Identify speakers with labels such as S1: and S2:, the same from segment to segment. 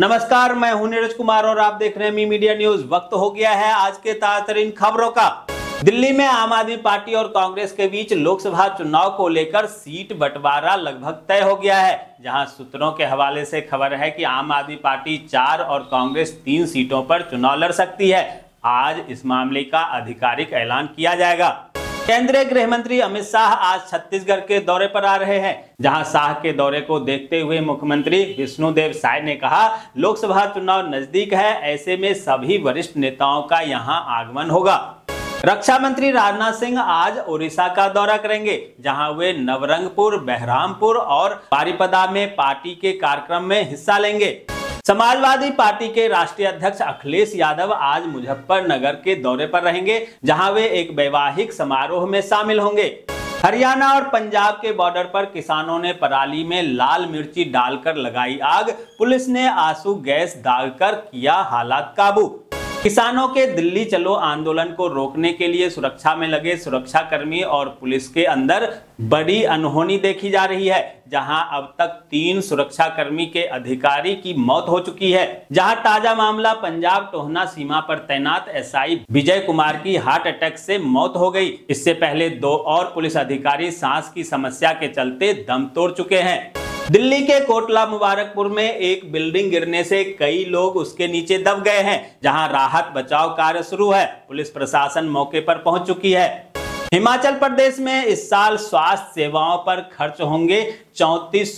S1: नमस्कार मैं हूं नीरज कुमार और आप देख रहे हैं मी मीडिया न्यूज वक्त हो गया है आज के ताजा खबरों का दिल्ली में आम आदमी पार्टी और कांग्रेस के बीच लोकसभा चुनाव को लेकर सीट बंटवारा लगभग तय हो गया है जहां सूत्रों के हवाले से खबर है कि आम आदमी पार्टी चार और कांग्रेस तीन सीटों पर चुनाव लड़ सकती है आज इस मामले का आधिकारिक ऐलान किया जाएगा केंद्रीय गृह मंत्री अमित शाह आज छत्तीसगढ़ के दौरे पर आ रहे हैं जहां शाह के दौरे को देखते हुए मुख्यमंत्री विष्णुदेव साय ने कहा लोकसभा चुनाव नजदीक है ऐसे में सभी वरिष्ठ नेताओं का यहां आगमन होगा रक्षा मंत्री राजनाथ सिंह आज ओडिशा का दौरा करेंगे जहां वे नवरंगपुर बहरामपुर और बारीपदा में पार्टी के कार्यक्रम में हिस्सा लेंगे समाजवादी पार्टी के राष्ट्रीय अध्यक्ष अखिलेश यादव आज मुजफ्फरनगर के दौरे पर रहेंगे जहां वे एक वैवाहिक समारोह में शामिल होंगे हरियाणा और पंजाब के बॉर्डर पर किसानों ने पराली में लाल मिर्ची डालकर लगाई आग पुलिस ने आंसू गैस डालकर किया हालात काबू किसानों के दिल्ली चलो आंदोलन को रोकने के लिए सुरक्षा में लगे सुरक्षाकर्मी और पुलिस के अंदर बड़ी अनहोनी देखी जा रही है जहां अब तक तीन सुरक्षाकर्मी के अधिकारी की मौत हो चुकी है जहां ताजा मामला पंजाब टोहना सीमा पर तैनात एसआई विजय कुमार की हार्ट अटैक से मौत हो गई इससे पहले दो और पुलिस अधिकारी सांस की समस्या के चलते दम तोड़ चुके हैं दिल्ली के कोटला मुबारकपुर में एक बिल्डिंग गिरने से कई लोग उसके नीचे दब गए हैं जहां राहत बचाव कार्य शुरू है पुलिस प्रशासन मौके पर पहुंच चुकी है हिमाचल प्रदेश में इस साल स्वास्थ्य सेवाओं पर खर्च होंगे चौतीस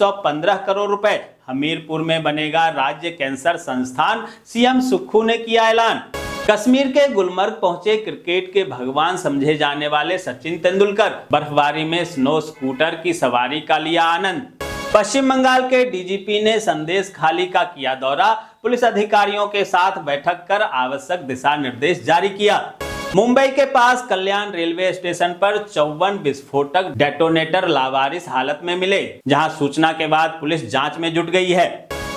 S1: करोड़ रुपए हमीरपुर में बनेगा राज्य कैंसर संस्थान सीएम सुक्खू ने किया ऐलान कश्मीर के गुलमर्ग पहुंचे क्रिकेट के भगवान समझे जाने वाले सचिन तेंदुलकर बर्फबारी में स्नो स्कूटर की सवारी का लिया आनंद पश्चिम बंगाल के डीजीपी ने संदेश खाली का किया दौरा पुलिस अधिकारियों के साथ बैठक कर आवश्यक दिशा निर्देश जारी किया मुंबई के पास कल्याण रेलवे स्टेशन पर चौवन विस्फोटक डेटोनेटर लावारिस हालत में मिले जहां सूचना के बाद पुलिस जांच में जुट गई है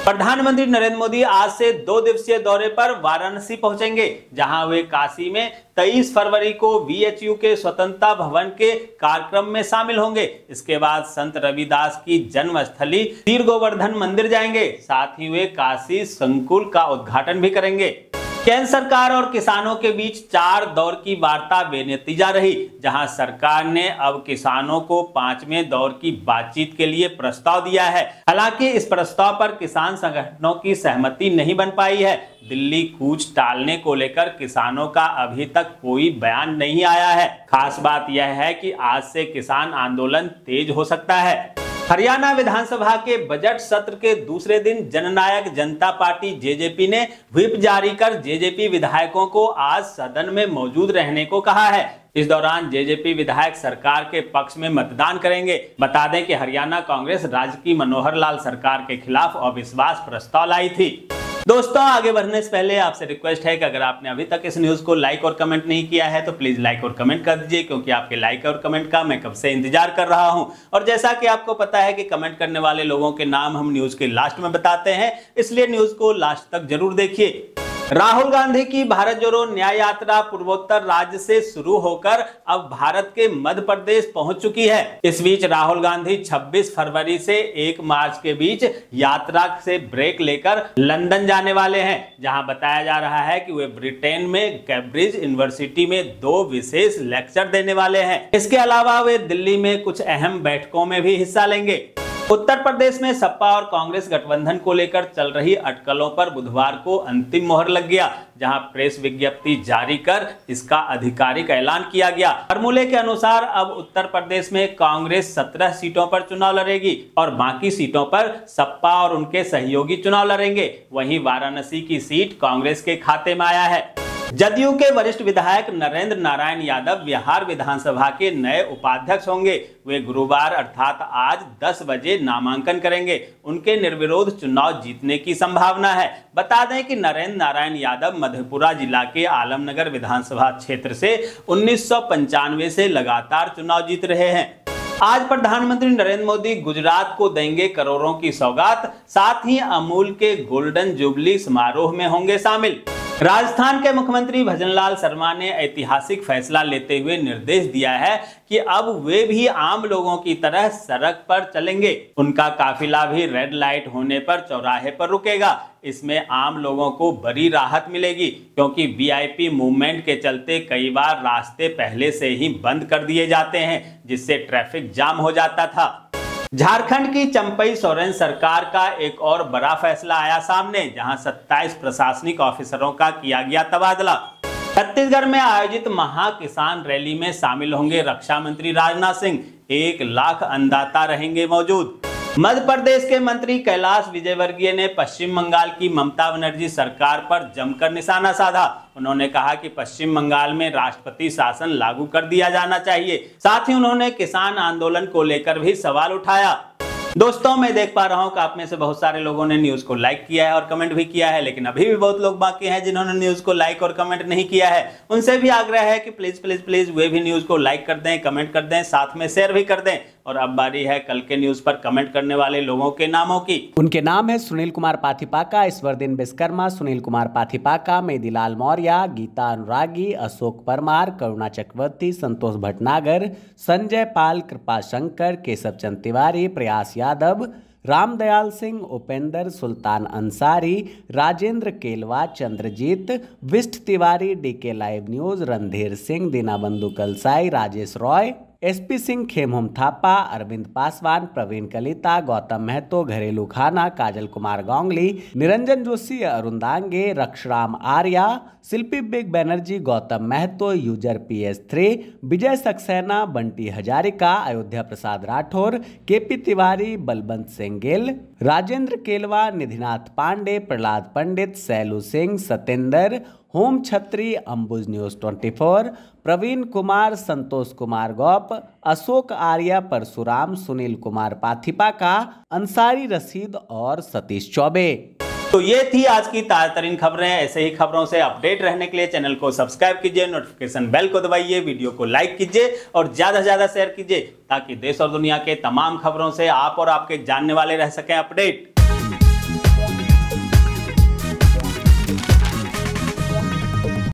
S1: प्रधानमंत्री नरेंद्र मोदी आज से दो दिवसीय दौरे पर वाराणसी पहुंचेंगे जहां वे काशी में 23 फरवरी को वीएचयू के स्वतंत्रता भवन के कार्यक्रम में शामिल होंगे इसके बाद संत रविदास की जन्मस्थली तीर गोवर्धन मंदिर जाएंगे साथ ही वे काशी संकुल का उद्घाटन भी करेंगे केंद्र सरकार और किसानों के बीच चार दौर की वार्ता बेनतीजा रही जहां सरकार ने अब किसानों को पांचवें दौर की बातचीत के लिए प्रस्ताव दिया है हालांकि इस प्रस्ताव पर किसान संगठनों की सहमति नहीं बन पाई है दिल्ली कूच टालने को लेकर किसानों का अभी तक कोई बयान नहीं आया है खास बात यह है की आज से किसान आंदोलन तेज हो सकता है हरियाणा विधानसभा के बजट सत्र के दूसरे दिन जननायक जनता पार्टी जेजेपी ने व्हीप जारी कर जेजेपी विधायकों को आज सदन में मौजूद रहने को कहा है इस दौरान जेजेपी विधायक सरकार के पक्ष में मतदान करेंगे बता दें कि हरियाणा कांग्रेस राज्य की मनोहर लाल सरकार के खिलाफ अविश्वास प्रस्ताव लाई थी दोस्तों आगे बढ़ने से पहले आपसे रिक्वेस्ट है कि अगर आपने अभी तक इस न्यूज को लाइक और कमेंट नहीं किया है तो प्लीज लाइक और कमेंट कर दीजिए क्योंकि आपके लाइक और कमेंट का मैं कब से इंतजार कर रहा हूं और जैसा कि आपको पता है कि कमेंट करने वाले लोगों के नाम हम न्यूज के लास्ट में बताते हैं इसलिए न्यूज को लास्ट तक जरूर देखिए राहुल गांधी की भारत जोड़ो न्याय यात्रा पूर्वोत्तर राज्य से शुरू होकर अब भारत के मध्य प्रदेश पहुंच चुकी है इस बीच राहुल गांधी 26 फरवरी से 1 मार्च के बीच यात्रा से ब्रेक लेकर लंदन जाने वाले हैं जहां बताया जा रहा है कि वे ब्रिटेन में कैम्ब्रिज यूनिवर्सिटी में दो विशेष लेक्चर देने वाले है इसके अलावा वे दिल्ली में कुछ अहम बैठकों में भी हिस्सा लेंगे उत्तर प्रदेश में सपा और कांग्रेस गठबंधन को लेकर चल रही अटकलों पर बुधवार को अंतिम मोहर लग गया जहां प्रेस विज्ञप्ति जारी कर इसका आधिकारिक ऐलान किया गया फॉर्मूले के अनुसार अब उत्तर प्रदेश में कांग्रेस 17 सीटों पर चुनाव लड़ेगी और बाकी सीटों पर सपा और उनके सहयोगी चुनाव लड़ेंगे वहीं वाराणसी की सीट कांग्रेस के खाते में आया है जदयू के वरिष्ठ विधायक नरेंद्र नारायण यादव बिहार विधानसभा के नए उपाध्यक्ष होंगे वे गुरुवार अर्थात आज 10 बजे नामांकन करेंगे उनके निर्विरोध चुनाव जीतने की संभावना है बता दें कि नरेंद्र नारायण यादव मधेपुरा जिला के आलमनगर विधानसभा क्षेत्र से उन्नीस से लगातार चुनाव जीत रहे हैं आज प्रधानमंत्री नरेंद्र मोदी गुजरात को देंगे करोड़ों की सौगात साथ ही अमूल के गोल्डन जुबली समारोह में होंगे शामिल राजस्थान के मुख्यमंत्री भजनलाल शर्मा ने ऐतिहासिक फैसला लेते हुए निर्देश दिया है कि अब वे भी आम लोगों की तरह सड़क पर चलेंगे उनका काफिला भी रेड लाइट होने पर चौराहे पर रुकेगा इसमें आम लोगों को बड़ी राहत मिलेगी क्योंकि वीआईपी मूवमेंट के चलते कई बार रास्ते पहले से ही बंद कर दिए जाते हैं जिससे ट्रैफिक जाम हो जाता था झारखंड की चंपई सोरेन सरकार का एक और बड़ा फैसला आया सामने जहां 27 प्रशासनिक ऑफिसरों का किया गया तबादला छत्तीसगढ़ में आयोजित महा किसान रैली में शामिल होंगे रक्षा मंत्री राजनाथ सिंह एक लाख अन्नदाता रहेंगे मौजूद मध्य प्रदेश के मंत्री कैलाश विजयवर्गीय ने पश्चिम बंगाल की ममता बनर्जी सरकार पर जमकर निशाना साधा उन्होंने कहा कि पश्चिम बंगाल में राष्ट्रपति शासन लागू कर दिया जाना चाहिए साथ ही उन्होंने किसान आंदोलन को लेकर भी सवाल उठाया दोस्तों मैं देख पा रहा हूं कि आप में से बहुत सारे लोगों ने न्यूज को लाइक किया है और कमेंट भी किया है लेकिन अभी भी बहुत लोग बाकी हैं जिन्होंने न्यूज को लाइक और कमेंट नहीं किया है उनसे भी आग्रह है कि प्लीज प्लीज प्लीज वे भी न्यूज को लाइक कर दें कमेंट कर दें साथ में शेयर भी कर दें और अब बारी है कल के न्यूज पर कमेंट करने वाले लोगों के नामों की
S2: उनके नाम है सुनील कुमार पाथिपाका ईश्वरदीन विश्वकर्मा सुनील कुमार पाथिपाका मेदीलाल मौर्य गीता अनुरागी अशोक परमार करुणा चक्रवर्ती संतोष भटनागर संजय पाल कृपा Shankar Keshav Chand Tiwari Prayas Yadav Ramdayal Singh Upendra Sultan Ansari Rajendra Kelwa Chandrajit Bisht Tiwari DK live news Randhir Singh Dinabandhu Kalsai Rajesh Roy SP Singh Khemhom Thapa Arvind Paswan Praveen Kalita Gautam Mahato घरेलू खाना Kajal Kumar Ganguly Niranjan Joshi Arun Dange Rakshram Arya Shilpi big Banerjee Gautam Mahato user P S three Vijay Saxena Bunty Hazarika Ayodhya Prasad Rathore K P Tiwari Balwant Singh Gill Rajendra Kelwa Nidhinath Pandey Prahlad Pandit Sailu Singh Satendra Hom Chhetri Ambuj news 24 Praveen Kumar Santosh Kumar Gaup Ashok Arya Parshuram Sunil Kumar पाथिपा का अंसारी रसीद और सतीश चौबे तो ये
S1: थी आज की ताजा तरीन खबरें ऐसे ही खबरों से अपडेट रहने के लिए चैनल को सब्सक्राइब कीजिए नोटिफिकेशन बेल को दबाइए वीडियो को लाइक कीजिए और ज़्यादा से ज़्यादा शेयर कीजिए ताकि देश और दुनिया के तमाम खबरों से आप और आपके जानने वाले रह सकें अपडेट